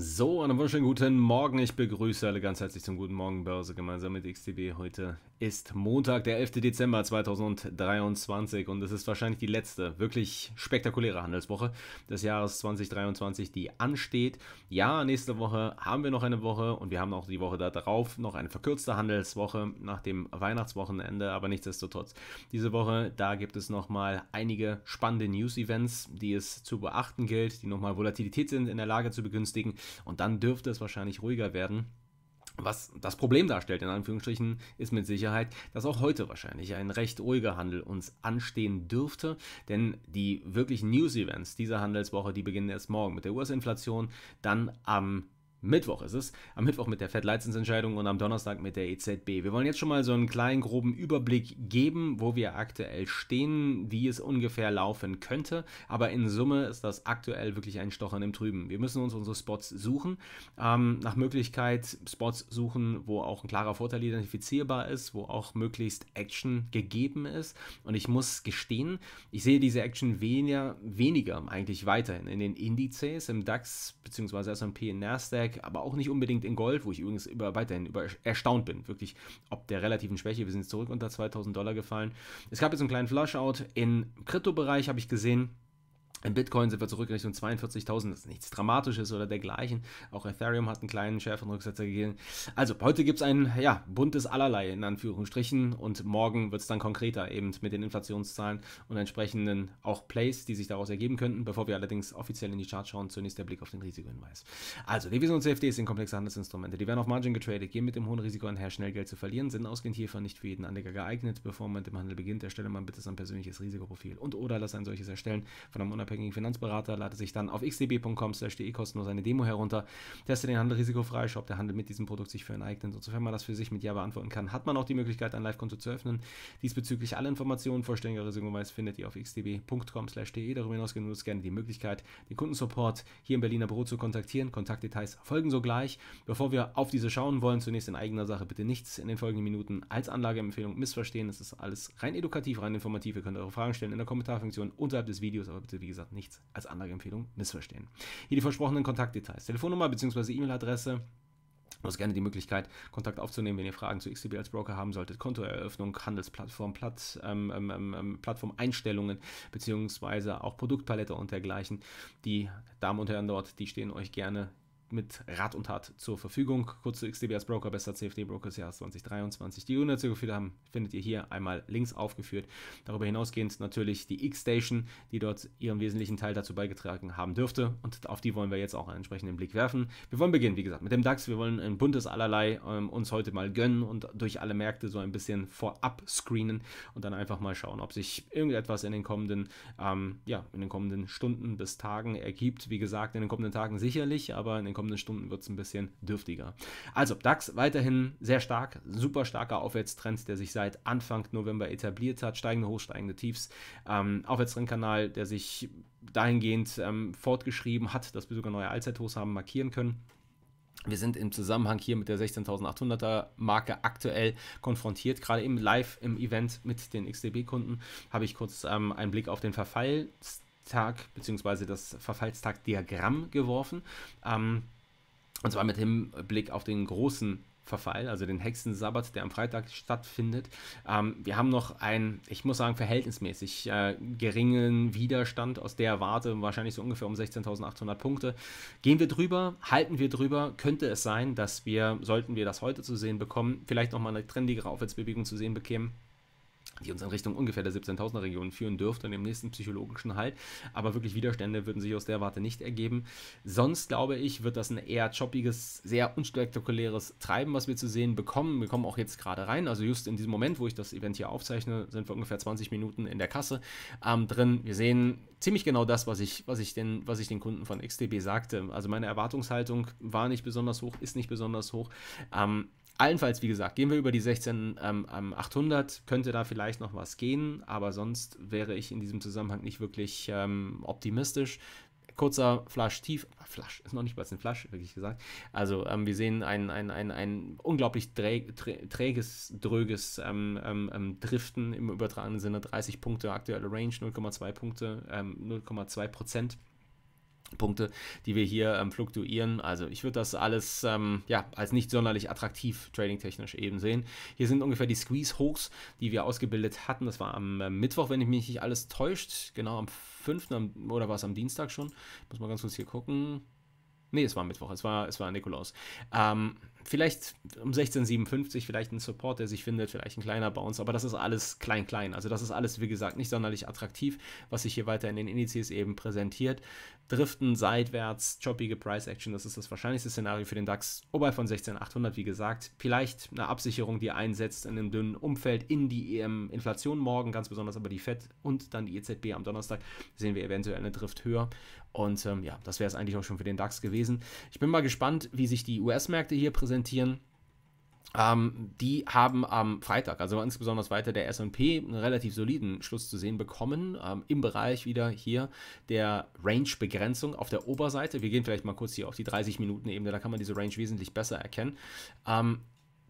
So, einen wunderschönen guten Morgen. Ich begrüße alle ganz herzlich zum Guten Morgen Börse gemeinsam mit XTB. Heute ist Montag, der 11. Dezember 2023 und es ist wahrscheinlich die letzte wirklich spektakuläre Handelswoche des Jahres 2023, die ansteht. Ja, nächste Woche haben wir noch eine Woche und wir haben auch die Woche darauf noch eine verkürzte Handelswoche nach dem Weihnachtswochenende, aber nichtsdestotrotz. Diese Woche, da gibt es nochmal einige spannende News-Events, die es zu beachten gilt, die nochmal Volatilität sind in der Lage zu begünstigen und dann dürfte es wahrscheinlich ruhiger werden. Was das Problem darstellt, in Anführungsstrichen, ist mit Sicherheit, dass auch heute wahrscheinlich ein recht ruhiger Handel uns anstehen dürfte, denn die wirklichen News-Events dieser Handelswoche, die beginnen erst morgen mit der US-Inflation, dann am Mittwoch ist es. Am Mittwoch mit der Fed-Leitzinsentscheidung und am Donnerstag mit der EZB. Wir wollen jetzt schon mal so einen kleinen groben Überblick geben, wo wir aktuell stehen, wie es ungefähr laufen könnte. Aber in Summe ist das aktuell wirklich ein Stochern im Trüben. Wir müssen uns unsere Spots suchen. Ähm, nach Möglichkeit Spots suchen, wo auch ein klarer Vorteil identifizierbar ist, wo auch möglichst Action gegeben ist. Und ich muss gestehen, ich sehe diese Action weniger, weniger eigentlich weiterhin in den Indizes, im DAX bzw. S&P, Nasdaq Nasdaq, aber auch nicht unbedingt in Gold, wo ich übrigens über, weiterhin über, erstaunt bin, wirklich, ob der relativen Schwäche. Wir sind jetzt zurück unter 2000 Dollar gefallen. Es gab jetzt einen kleinen Flushout. Im Kryptobereich habe ich gesehen, in Bitcoin sind wir zurück in Richtung 42.000, das ist nichts Dramatisches oder dergleichen. Auch Ethereum hat einen kleinen schärferen Rücksetzer gegeben. Also, heute gibt es ein ja, buntes Allerlei in Anführungsstrichen und morgen wird es dann konkreter eben mit den Inflationszahlen und entsprechenden auch Plays, die sich daraus ergeben könnten. Bevor wir allerdings offiziell in die Charts schauen, zunächst der Blick auf den Risikohinweis. Also, Devisen und CFDs sind komplexe Handelsinstrumente. Die werden auf Margin getradet, gehen mit dem hohen Risiko einher, schnell Geld zu verlieren, sind ausgehend hiervon nicht für jeden Anleger geeignet. Bevor man mit dem Handel beginnt, erstelle man bitte sein persönliches Risikoprofil und oder lass ein solches erstellen von einem unabhängigen Finanzberater, lade sich dann auf xdb.com/de kostenlos eine Demo herunter, teste den Handel risikofrei, schaut der Handel mit diesem Produkt sich für ihn eignet. Und sofern man das für sich mit Ja beantworten kann, hat man auch die Möglichkeit, ein Live-Konto zu öffnen. Diesbezüglich alle Informationen, vollständiger Risikohinweis findet ihr auf xdb.com/de. Darüber hinaus genutzt gerne die Möglichkeit, den Kundensupport hier im Berliner Büro zu kontaktieren. Kontaktdetails folgen sogleich. Bevor wir auf diese schauen wollen, zunächst in eigener Sache bitte nichts in den folgenden Minuten als Anlageempfehlung missverstehen. Es ist alles rein edukativ, rein informativ. Ihr könnt eure Fragen stellen in der Kommentarfunktion unterhalb des Videos, aber bitte wie gesagt nichts als Anlageempfehlung missverstehen. Hier die versprochenen Kontaktdetails. Telefonnummer bzw. E-Mail-Adresse. Du hast gerne die Möglichkeit, Kontakt aufzunehmen, wenn ihr Fragen zu XTB als Broker haben solltet. Kontoeröffnung, Handelsplattform, Platt, ähm, ähm, ähm, ähm Plattformeinstellungen, beziehungsweise auch Produktpalette und dergleichen. Die Damen und Herren dort, die stehen euch gerne mit Rat und Tat zur Verfügung. Kurz zu als Broker, bester CFD-Broker des Jahres 2023. Die Gründe dazu haben, findet ihr hier einmal links aufgeführt. Darüber hinausgehend natürlich die X-Station, die dort ihren wesentlichen Teil dazu beigetragen haben dürfte. Und auf die wollen wir jetzt auch einen entsprechenden Blick werfen. Wir wollen beginnen, wie gesagt, mit dem DAX. Wir wollen ein buntes Allerlei ähm, uns heute mal gönnen und durch alle Märkte so ein bisschen vorab screenen und dann einfach mal schauen, ob sich irgendetwas in den kommenden, ähm, ja, in den kommenden Stunden bis Tagen ergibt. Wie gesagt, in den kommenden Tagen sicherlich, aber in den kommenden Stunden wird es ein bisschen dürftiger. Also DAX weiterhin sehr stark, super starker Aufwärtstrend, der sich seit Anfang November etabliert hat, steigende Hoch, steigende Tiefs, ähm, Aufwärtstrendkanal, der sich dahingehend ähm, fortgeschrieben hat, dass wir sogar neue Allzeithochs haben markieren können. Wir sind im Zusammenhang hier mit der 16.800er Marke aktuell konfrontiert. Gerade im Live im Event mit den XDB-Kunden habe ich kurz ähm, einen Blick auf den Verfall Tag bzw. das Verfallstag-Diagramm geworfen. Ähm, und zwar mit dem Blick auf den großen Verfall, also den Hexensabbat, der am Freitag stattfindet. Ähm, wir haben noch einen, ich muss sagen, verhältnismäßig äh, geringen Widerstand aus der Warte, wahrscheinlich so ungefähr um 16.800 Punkte. Gehen wir drüber, halten wir drüber, könnte es sein, dass wir, sollten wir das heute zu sehen bekommen, vielleicht nochmal eine trendigere Aufwärtsbewegung zu sehen bekämen die uns in Richtung ungefähr der 17.000er Region führen dürfte und dem nächsten psychologischen Halt. Aber wirklich Widerstände würden sich aus der Warte nicht ergeben. Sonst glaube ich, wird das ein eher choppiges, sehr unspektakuläres Treiben, was wir zu sehen bekommen. Wir kommen auch jetzt gerade rein. Also just in diesem Moment, wo ich das Event hier aufzeichne, sind wir ungefähr 20 Minuten in der Kasse ähm, drin. Wir sehen ziemlich genau das, was ich, was, ich den, was ich den Kunden von XDB sagte. Also meine Erwartungshaltung war nicht besonders hoch, ist nicht besonders hoch. Ähm, Allenfalls, wie gesagt, gehen wir über die 16 ähm, 800, könnte da vielleicht noch was gehen, aber sonst wäre ich in diesem Zusammenhang nicht wirklich ähm, optimistisch. Kurzer Flash tief, Flash ist noch nicht mal ein Flash, wirklich gesagt. Also ähm, wir sehen ein, ein, ein, ein unglaublich trä träges, dröges ähm, ähm, ähm, Driften im übertragenen Sinne. 30 Punkte, aktuelle Range 0,2 Punkte, 0,2 ähm, Prozent Punkte, die wir hier ähm, fluktuieren. Also ich würde das alles ähm, ja, als nicht sonderlich attraktiv trading-technisch eben sehen. Hier sind ungefähr die Squeeze-Hochs, die wir ausgebildet hatten. Das war am äh, Mittwoch, wenn ich mich nicht alles täuscht. Genau am 5. oder war es am Dienstag schon? Muss mal ganz kurz hier gucken. Nee, es war Mittwoch, es war, es war Nikolaus. Ähm, vielleicht um 1657 vielleicht ein Support, der sich findet, vielleicht ein kleiner Bounce, aber das ist alles klein, klein. Also das ist alles, wie gesagt, nicht sonderlich attraktiv, was sich hier weiter in den Indizes eben präsentiert. Driften seitwärts, choppige Price Action, das ist das wahrscheinlichste Szenario für den DAX. Oberhalb von 16.800, wie gesagt, vielleicht eine Absicherung, die einsetzt in einem dünnen Umfeld in die EM Inflation morgen, ganz besonders aber die FED und dann die EZB am Donnerstag, sehen wir eventuell eine Drift höher. Und ähm, ja, das wäre es eigentlich auch schon für den DAX gewesen. Ich bin mal gespannt, wie sich die US-Märkte hier präsentieren. Ähm, die haben am Freitag, also insbesondere weiter der SP, einen relativ soliden Schluss zu sehen bekommen. Ähm, Im Bereich wieder hier der Range-Begrenzung auf der Oberseite. Wir gehen vielleicht mal kurz hier auf die 30-Minuten-Ebene, da kann man diese Range wesentlich besser erkennen. Ähm,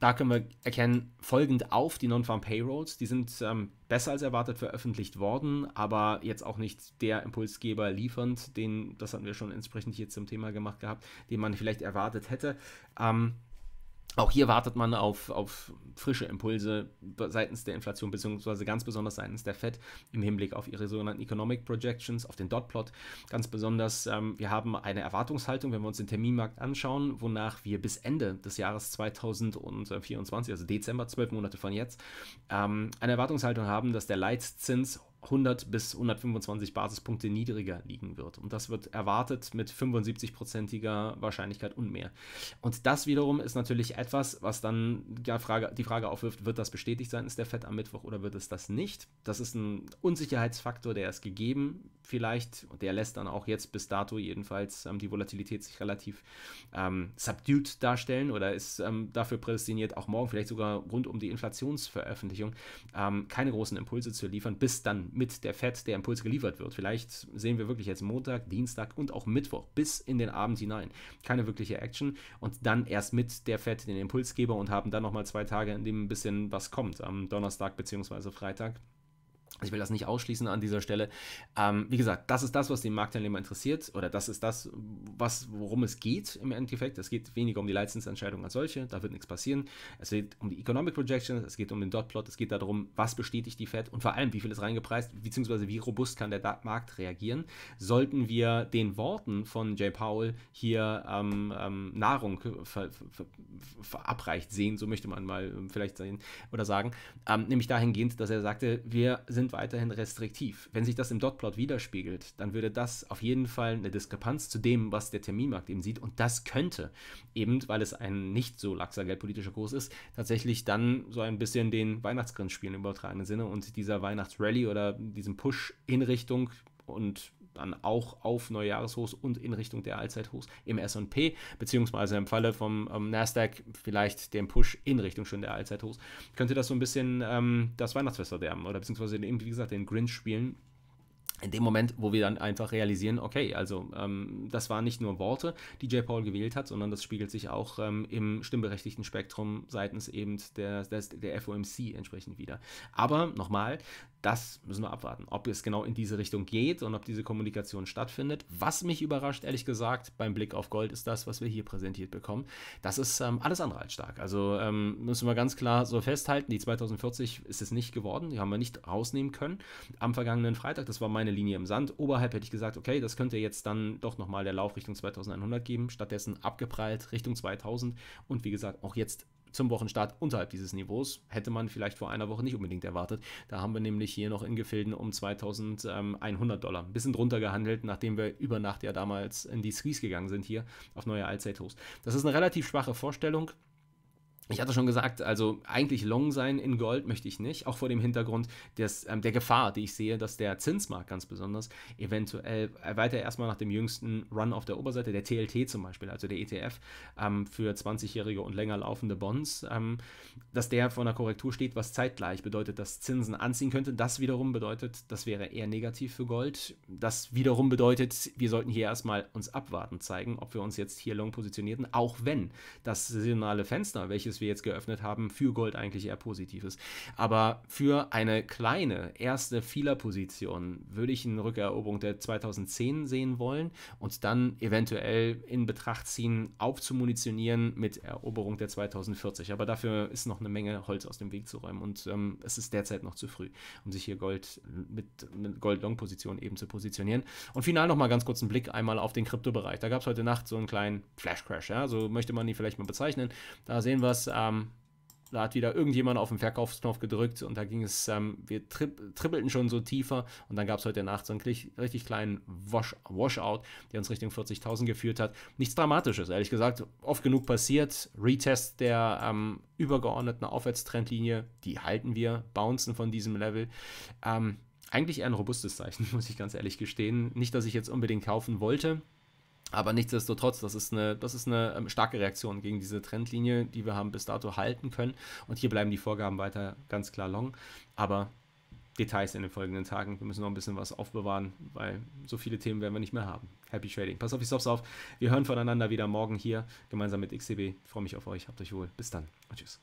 da können wir erkennen, folgend auf die Non-Farm Payrolls, die sind ähm, besser als erwartet veröffentlicht worden, aber jetzt auch nicht der Impulsgeber liefernd, den, das hatten wir schon entsprechend hier zum Thema gemacht gehabt, den man vielleicht erwartet hätte. Ähm, auch hier wartet man auf, auf frische Impulse seitens der Inflation, beziehungsweise ganz besonders seitens der FED im Hinblick auf ihre sogenannten Economic Projections, auf den Dotplot. Ganz besonders, ähm, wir haben eine Erwartungshaltung, wenn wir uns den Terminmarkt anschauen, wonach wir bis Ende des Jahres 2024, also Dezember, zwölf Monate von jetzt, ähm, eine Erwartungshaltung haben, dass der Leitzins 100 bis 125 Basispunkte niedriger liegen wird. Und das wird erwartet mit 75-prozentiger Wahrscheinlichkeit und mehr. Und das wiederum ist natürlich etwas, was dann die Frage, die Frage aufwirft, wird das bestätigt sein, ist der Fett am Mittwoch oder wird es das nicht? Das ist ein Unsicherheitsfaktor, der ist gegeben vielleicht. Und der lässt dann auch jetzt bis dato jedenfalls ähm, die Volatilität sich relativ ähm, subdued darstellen oder ist ähm, dafür prädestiniert, auch morgen vielleicht sogar rund um die Inflationsveröffentlichung ähm, keine großen Impulse zu liefern, bis dann mit der FED der Impuls geliefert wird. Vielleicht sehen wir wirklich jetzt Montag, Dienstag und auch Mittwoch bis in den Abend hinein keine wirkliche Action und dann erst mit der FED den Impulsgeber und haben dann nochmal zwei Tage, in dem ein bisschen was kommt, am Donnerstag bzw. Freitag. Ich will das nicht ausschließen an dieser Stelle. Ähm, wie gesagt, das ist das, was den Marktteilnehmer interessiert, oder das ist das, was, worum es geht im Endeffekt. Es geht weniger um die Leitzinsentscheidung als solche, da wird nichts passieren. Es geht um die Economic Projections, es geht um den Dotplot, es geht darum, was bestätigt die Fed und vor allem, wie viel ist reingepreist, beziehungsweise wie robust kann der Markt reagieren. Sollten wir den Worten von Jay Powell hier ähm, ähm, Nahrung ver, ver, verabreicht sehen, so möchte man mal vielleicht sehen oder sagen, ähm, nämlich dahingehend, dass er sagte, wir sind sind weiterhin restriktiv. Wenn sich das im Dotplot widerspiegelt, dann würde das auf jeden Fall eine Diskrepanz zu dem, was der Terminmarkt eben sieht. Und das könnte eben, weil es ein nicht so laxer geldpolitischer Kurs ist, tatsächlich dann so ein bisschen den Weihnachtsgrinz spielen im übertragenen Sinne und dieser Weihnachtsrally oder diesen Push in Richtung und dann auch auf Neujahreshochs und in Richtung der Allzeithochs im S&P, beziehungsweise im Falle vom ähm, Nasdaq vielleicht den Push in Richtung schon der Allzeithochs, könnte das so ein bisschen ähm, das Weihnachtsfest verderben oder beziehungsweise eben, wie gesagt, den Grinch spielen, in dem Moment, wo wir dann einfach realisieren, okay, also ähm, das waren nicht nur Worte, die J. Paul gewählt hat, sondern das spiegelt sich auch ähm, im stimmberechtigten Spektrum seitens eben der, der, der FOMC entsprechend wieder. Aber nochmal, das müssen wir abwarten, ob es genau in diese Richtung geht und ob diese Kommunikation stattfindet. Was mich überrascht, ehrlich gesagt, beim Blick auf Gold, ist das, was wir hier präsentiert bekommen. Das ist ähm, alles andere als stark. Also ähm, müssen wir ganz klar so festhalten, die 2040 ist es nicht geworden, die haben wir nicht rausnehmen können am vergangenen Freitag. Das war meine Linie im Sand. Oberhalb hätte ich gesagt, okay, das könnte jetzt dann doch nochmal der Lauf Richtung 2100 geben. Stattdessen abgeprallt Richtung 2000 und wie gesagt, auch jetzt zum Wochenstart unterhalb dieses Niveaus. Hätte man vielleicht vor einer Woche nicht unbedingt erwartet. Da haben wir nämlich hier noch in Gefilden um 2100 Dollar. Ein bisschen drunter gehandelt, nachdem wir über Nacht ja damals in die Squeeze gegangen sind hier auf neue Allzeithochs. Das ist eine relativ schwache Vorstellung. Ich hatte schon gesagt, also eigentlich long sein in Gold möchte ich nicht, auch vor dem Hintergrund des, ähm, der Gefahr, die ich sehe, dass der Zinsmarkt ganz besonders eventuell weiter erstmal nach dem jüngsten Run auf der Oberseite, der TLT zum Beispiel, also der ETF ähm, für 20-jährige und länger laufende Bonds, ähm, dass der vor einer Korrektur steht, was zeitgleich bedeutet, dass Zinsen anziehen könnte. Das wiederum bedeutet, das wäre eher negativ für Gold. Das wiederum bedeutet, wir sollten hier erstmal uns abwarten zeigen, ob wir uns jetzt hier long positionierten, auch wenn das saisonale Fenster, welches das wir jetzt geöffnet haben, für Gold eigentlich eher positiv ist. Aber für eine kleine erste Fehlerposition würde ich eine Rückeroberung der 2010 sehen wollen und dann eventuell in Betracht ziehen, aufzumunitionieren mit Eroberung der 2040. Aber dafür ist noch eine Menge Holz aus dem Weg zu räumen und ähm, es ist derzeit noch zu früh, um sich hier Gold mit, mit Gold-Long-Position eben zu positionieren. Und final nochmal ganz kurz einen Blick einmal auf den Kryptobereich. Da gab es heute Nacht so einen kleinen Flash-Crash, ja, so möchte man die vielleicht mal bezeichnen. Da sehen wir es, ähm, da hat wieder irgendjemand auf den Verkaufsknopf gedrückt und da ging es, ähm, wir tri trippelten schon so tiefer und dann gab es heute Nacht so einen richtig kleinen Wash Washout, der uns Richtung 40.000 geführt hat. Nichts Dramatisches, ehrlich gesagt, oft genug passiert. Retest der ähm, übergeordneten Aufwärtstrendlinie, die halten wir, bouncen von diesem Level. Ähm, eigentlich eher ein robustes Zeichen, muss ich ganz ehrlich gestehen. Nicht, dass ich jetzt unbedingt kaufen wollte, aber nichtsdestotrotz, das ist eine, das ist eine ähm, starke Reaktion gegen diese Trendlinie, die wir haben bis dato halten können. Und hier bleiben die Vorgaben weiter ganz klar long. Aber Details in den folgenden Tagen. Wir müssen noch ein bisschen was aufbewahren, weil so viele Themen werden wir nicht mehr haben. Happy Trading. Pass auf die Stops auf. Wir hören voneinander wieder morgen hier gemeinsam mit XCB. Ich freue mich auf euch. Habt euch wohl. Bis dann und tschüss.